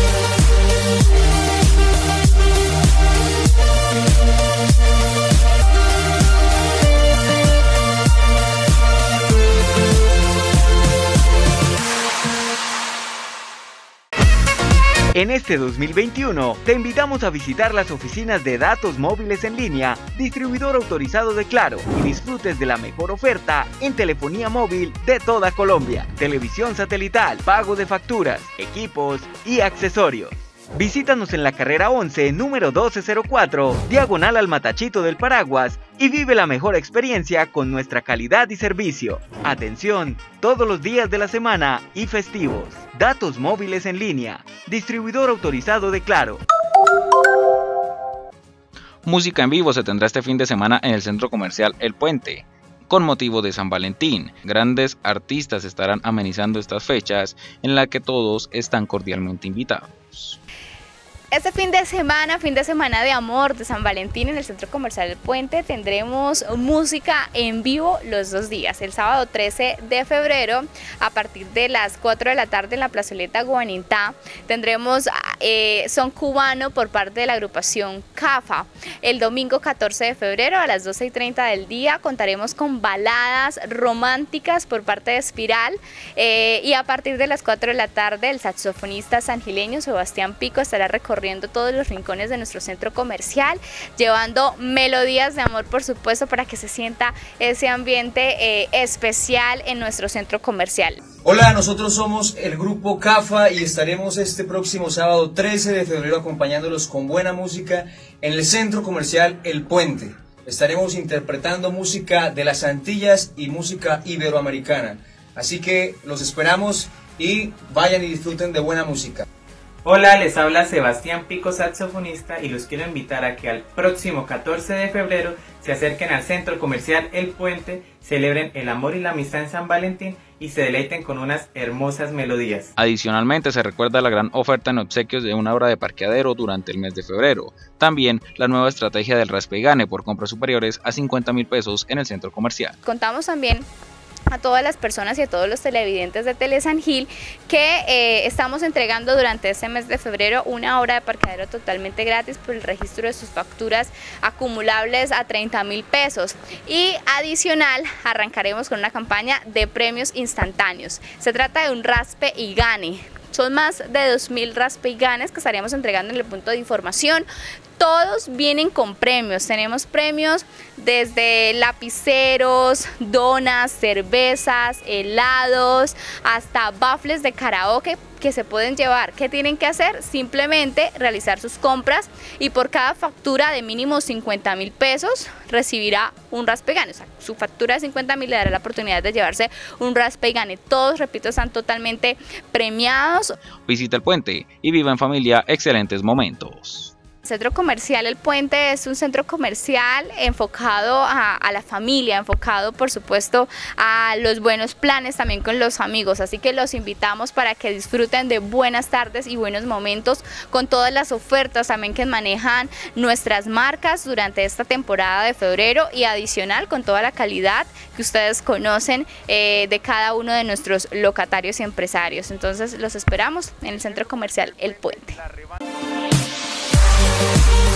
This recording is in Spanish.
thank you En este 2021, te invitamos a visitar las oficinas de datos móviles en línea, distribuidor autorizado de Claro, y disfrutes de la mejor oferta en telefonía móvil de toda Colombia, televisión satelital, pago de facturas, equipos y accesorios. Visítanos en la carrera 11, número 1204, diagonal al Matachito del Paraguas y vive la mejor experiencia con nuestra calidad y servicio. Atención, todos los días de la semana y festivos. Datos móviles en línea. Distribuidor autorizado de Claro. Música en vivo se tendrá este fin de semana en el centro comercial El Puente. Con motivo de San Valentín, grandes artistas estarán amenizando estas fechas en las que todos están cordialmente invitados. news. Este fin de semana, fin de semana de amor de San Valentín en el Centro Comercial del Puente, tendremos música en vivo los dos días. El sábado 13 de febrero, a partir de las 4 de la tarde en la plazoleta Guanintá, tendremos eh, son cubano por parte de la agrupación CAFA. El domingo 14 de febrero a las 12 y 30 del día contaremos con baladas románticas por parte de Espiral eh, y a partir de las 4 de la tarde el saxofonista sangileño Sebastián Pico estará recorriendo todos los rincones de nuestro centro comercial, llevando melodías de amor, por supuesto, para que se sienta ese ambiente eh, especial en nuestro centro comercial. Hola, nosotros somos el grupo CAFA y estaremos este próximo sábado 13 de febrero acompañándolos con buena música en el centro comercial El Puente. Estaremos interpretando música de las Antillas y música iberoamericana. Así que los esperamos y vayan y disfruten de buena música. Hola, les habla Sebastián Pico, saxofonista, y los quiero invitar a que al próximo 14 de febrero se acerquen al centro comercial El Puente, celebren el amor y la amistad en San Valentín y se deleiten con unas hermosas melodías. Adicionalmente se recuerda la gran oferta en obsequios de una hora de parqueadero durante el mes de febrero. También la nueva estrategia del raspe gane por compras superiores a 50 mil pesos en el centro comercial. Contamos también a todas las personas y a todos los televidentes de Telesan Gil que eh, estamos entregando durante este mes de febrero una hora de parqueadero totalmente gratis por el registro de sus facturas acumulables a 30 mil pesos. Y adicional arrancaremos con una campaña de premios instantáneos. Se trata de un raspe y gane. Son más de 2.000 raspe y ganes que estaríamos entregando en el punto de información todos vienen con premios. Tenemos premios desde lapiceros, donas, cervezas, helados, hasta bafles de karaoke que se pueden llevar. ¿Qué tienen que hacer? Simplemente realizar sus compras y por cada factura de mínimo 50 mil pesos recibirá un raspegane. O sea, su factura de 50 mil le dará la oportunidad de llevarse un raspegane. Todos, repito, están totalmente premiados. Visita el puente y viva en familia excelentes momentos. Centro Comercial El Puente es un centro comercial enfocado a, la familia, enfocado por supuesto a los buenos planes también con los amigos, así que los invitamos para que disfruten de buenas tardes y buenos momentos con todas las ofertas también que manejan nuestras marcas durante esta temporada de febrero y adicional con toda la calidad que ustedes conocen eh, de cada uno de nuestros locatarios y empresarios. Entonces los esperamos en el Centro Comercial El Puente. Thank